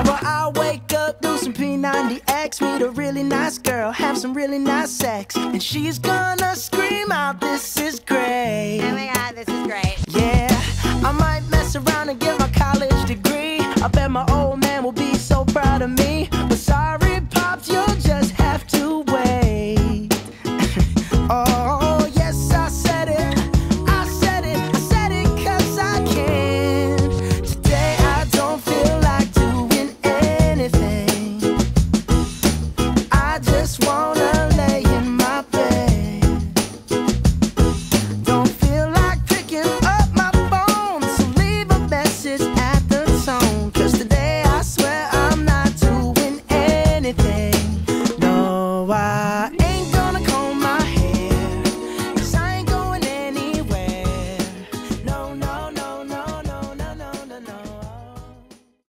Tomorrow I wake up, do some P90X, meet a really nice girl, have some really nice sex, and she's gonna scream out, this is great.